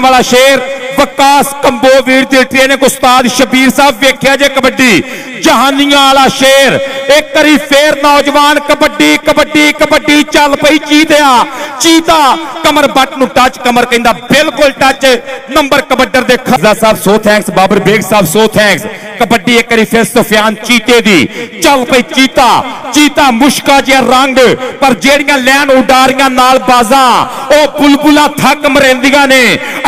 पढ़ने वाला शेर वकास कंबोवीर दिलटिया ने उस्ताद शबीर साहब वेख्या जे कबड्डी। जहानिया वाला शेर, एक करी फेर नौजवान कबड्डी कबड्डी कबड्डी, चल पई चीतिया चीता, कमर बट नु टच, कमर कहंदा, बिल्कुल टच। नंबर कबड्डर दे साहब सो थैंक्स बाबर बेग साहब सो थैंक्स कबड्डी एकरी फेस तो सुफियान चीते दी। चल पे चीता चीता मुश्का जे रंग, पर जेड़ियाँ लैन उडारियाँ नाल बाजा, ओ बुलबुला थक मरेंदियाँ ने।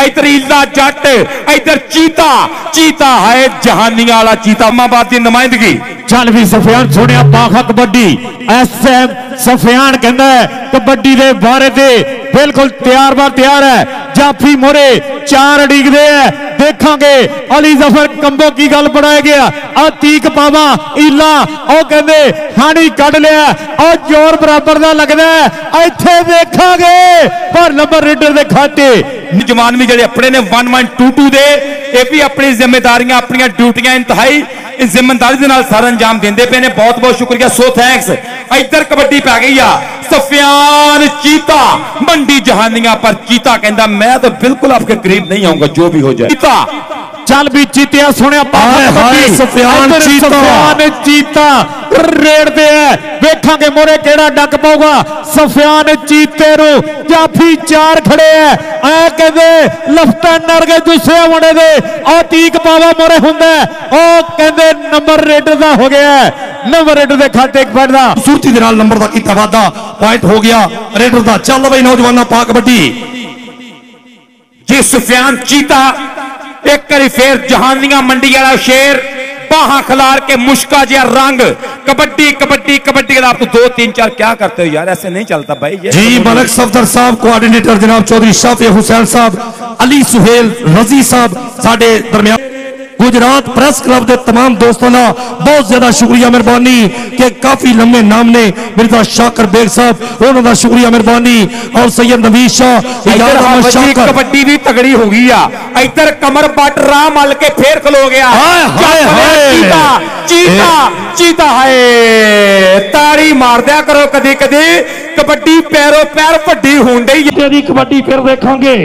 इधर इला जट, इधर चीता चीता है जहानियाँ वाला चीता इमाबाद की नुमाइंदगी। छानवी सफियान सुनिया पाखा कबड्डी एस एम सफियान कहना है, कबड्डी के बारे से बिल्कुल तैयार बार तैयार है। जाफी मोरे चार डिगते हैं ਦੇਖਾਂਗੇ ਅਲੀ ਜ਼ਫਰ ਕੰਬੋ ਕੀ ਗੱਲ ਬਣਾਇਆ ਗਿਆ ਆ ਤੀਕ ਪਾਵਾ ਈਲਾ ਉਹ ਕਹਿੰਦੇ ਹਾਣੀ ਕੱਢ ਲਿਆ ਉਹ ਜ਼ੋਰ ਬਰਾਬਰ ਦਾ ਲੱਗਦਾ ਹੈ। ਇੱਥੇ ਦੇਖਾਂਗੇ ਪਰ ਨੰਬਰ ਰੀਡਰ ਦੇ ਖਾਤੇ ਜਵਾਨ ਵੀ ਜਿਹੜੇ ਆਪਣੇ ਨੇ 1122 ਦੇ ਇਹ ਵੀ ਆਪਣੀ ਜ਼ਿੰਮੇਵਾਰੀਆਂ ਆਪਣੀਆਂ ਡਿਊਟੀਆਂ ਇੰਤਹਾਈ ਇਸ ਜ਼ਿੰਮੇਵਾਰੀ ਦੇ ਨਾਲ ਸਾਰਾ ਅੰਜਾਮ ਦਿੰਦੇ ਪਏ ਨੇ ਬਹੁਤ ਬਹੁਤ ਸ਼ੁਕਰੀਆ ਸੋ ਥੈਂਕਸ ਇੱਧਰ ਕਬੱਡੀ ਪੈ ਗਈ ਆ सफियान चीता। मंडी जहानिया पर चीता कहना मैं तो बिल्कुल आपके करीब नहीं आऊँगा जो भी हो जाए। चीता। चल भी चीतिया सुने चीता। रेड़ते है। वेखा मोहरे केड़ा डक पौगा सफियान चीते जाफी चार खड़े है। ऐ कहते नर गए दे। पावा होंगे कहते नंबर रेडर का हो गया है। चल पा चीता, एक जहानिया मंडी शेर खिलार के मुश्का जहा रंग कबड्डी कबड्डी कबड्डी आप तो दो तीन चार क्या करते हो यार? ऐसे नहीं चलता भाई ये जी मलक सफदर साहब कोऑर्डिनेटर जनाब चौधरी शाफे हुसैन साहब अली सुहेल रज़ी साहब साढ़े दरमियान गुजरात प्रेस क्लब के तमाम दोस्तों का बहुत ज़्यादा शुक्रिया मेहरबानी के काफ़ी लंबे नाम ने मिर्ज़ा शाकर बेग साहब उन्होंने शुक्रिया मेहरबानी और सैयद नवीद शाह कबड्डी भी तगड़ी हो गई इधर कमर बट राम मल के फिर खलो गया हाय हाय हाय। चीता चीता चीता हाय। ताड़ी मार दिया करो कदी कदी कबड्डी पैरों पैर वड्डी होंदी कबड्डी फिर देखेंगे।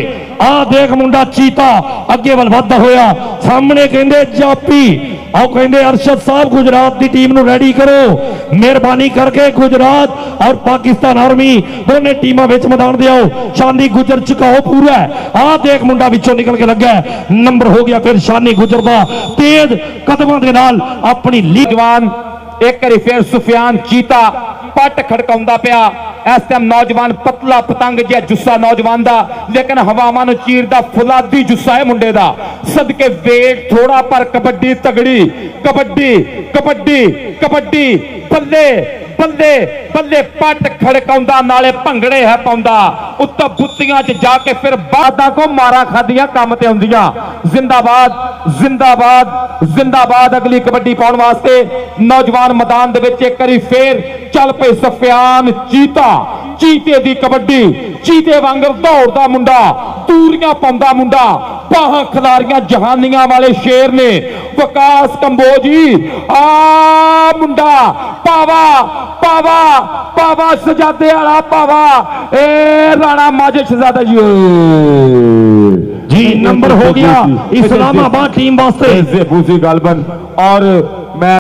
ਆਹ ਦੇਖ ਮੁੰਡਾ ਚੀਤਾ, ਅੱਗੇ ਵੱਲ ਵੱਧਦਾ ਹੋਇਆ। ਸਾਹਮਣੇ ਕਹਿੰਦੇ, ਜਾਪੀ। ਆਓ ਕਹਿੰਦੇ, ਅਰਸ਼ਦ ਸਾਹਿਬ, ਗੁਜਰਾਤ ਦੀ ਟੀਮ ਨੂੰ ਰੈਡੀ ਕਰੋ। ਮਿਹਰਬਾਨੀ ਕਰਕੇ ਗੁਜਰਾਤ ਔਰ ਪਾਕਿਸਤਾਨ ਆਰਮੀ ਦੋਨੇ ਟੀਮਾਂ ਵਿੱਚ ਮੈਦਾਨ ਦੇ ਆਓ। ਸ਼ਾਨੀ ਗੁਜਰ ਝੁਕਾਓ ਪੂਰਾ। ਆਹ ਦੇਖ ਮੁੰਡਾ ਵਿੱਚੋਂ ਨਿਕਲ ਕੇ ਲੱਗਾ ਨੰਬਰ ਹੋ ਗਿਆ ਫਿਰ ਸ਼ਾਨੀ ਗੁਜਰ ਦਾ। ਤੇਜ਼ ਕਦਮਾਂ ਦੇ ਨਾਲ ਆਪਣੀ ਲੀਗਵਾਨ ਇੱਕ ਵਾਰੀ ਸੁਫਿਆਨ ਚੀਤਾ ਪੱਟ ਖੜਕਾਉਂਦਾ ਪਿਆ। ਇਸ ਟਾਈਮ ਨੌਜਵਾਨ ਪਤਲਾ ਪਤੰਗ ਜਿਹਾ ਜੁੱਸਾ ਨੌਜਵਾਨ ਦਾ, ਲੇਕਿਨ ਹਵਾਵਾਂ ਨੂੰ ਚੀਰਦਾ ਫੁਲਾਦੀ ਜੁੱਸਾ ਹੈ ਮੁੰਡੇ ਦਾ। ਸਦਕੇ ਵੇਟ ਥੋੜਾ ਪਰ ਕਬੱਡੀ, ਤਗੜੀ, ਕਬੱਡੀ ਕਬੱਡੀ ਕਬੱਡੀ, ਬੱਲੇ ਬੱਲੇ ਬੱਲੇ ਪੱਟ ਖੜਕਾਉਂਦਾ, ਨਾਲੇ ਭੰਗੜੇ ਹੈ ਪਾਉਂਦਾ। ਉੱਤੋਂ ਬੁੱਤੀਆਂ 'ਚ ਜਾ ਕੇ ਫਿਰ ਬਾਦਾਂ ਕੋ ਮਾਰਾਂ ਖਾਦੀਆਂ ਕੰਮ ਤੇ ਆਉਂਦੀਆਂ। ਜ਼ਿੰਦਾਬਾਦ ਜ਼ਿੰਦਾਬਾਦ ਜ਼ਿੰਦਾਬਾਦ ਅਗਲੀ ਕਬੱਡੀ ਪਾਉਣ ਵਾਸਤੇ ਨੌਜਵਾਨ ਮੈਦਾਨ ਦੇ ਵਿੱਚ ਇੱਕ ਵਾਰੀ ਫੇਰ ਚੱਲ ਪਏ ਸਫਿਆਨ ਚੀਤਾ ਚੀਤੇ ਦੀ ਕਬੱਡੀ ਚੀਤੇ ਵਾਂਗਰ ਦੌੜਦਾ ਮੁੰਡਾ ਤੂਰੀਆਂ ਪਾਉਂਦਾ ਮੁੰਡਾ ਬਾਹਾਂ ਖਿਲਾਰੀਆਂ ਜਹਾਨੀਆਂ ਵਾਲੇ ਸ਼ੇਰ ਨੇ ਵਿਕਾਸ ਕੰਬੋਜੀ ਆ ਮੁੰਡਾ ਪਾਵਾ ਪਾਵਾ ਪਾਵਾ ਸਜਾਦੇ ਵਾਲਾ ਪਾਵਾ ਏ ਰਾਣਾ ਮਾਜੇ ਸ਼ਹਜ਼ਾਦਾ ਜੀ ਜੀ ਨੰਬਰ ਹੋ ਗਿਆ ਇਸਲਾਮਾਬਾਦ ਟੀਮ ਵਾਸਤੇ ਬੂਜ਼ੀ ਗਲਬਨ ਔਰ ਮੈਂ